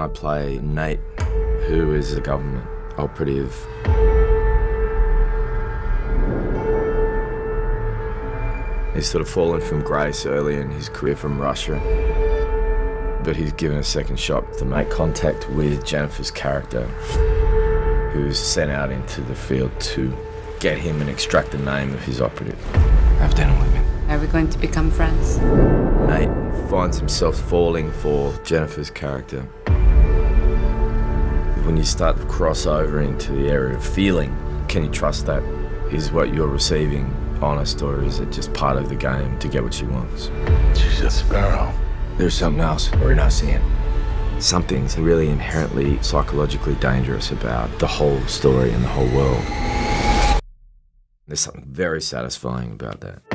I play Nate, who is a government operative. He's sort of fallen from grace early in his career from Russia, but he's given a second shot to make contact with Jennifer's character, who's sent out into the field to get him and extract the name of his operative. Have dinner with me. Are we going to become friends? Finds himself falling for Jennifer's character. When you start to cross over into the area of feeling, can you trust that? Is what you're receiving honest, or is it just part of the game to get what she wants? She's a sparrow. There's something else we're not seeing. Something's really inherently psychologically dangerous about the whole story and the whole world. There's something very satisfying about that.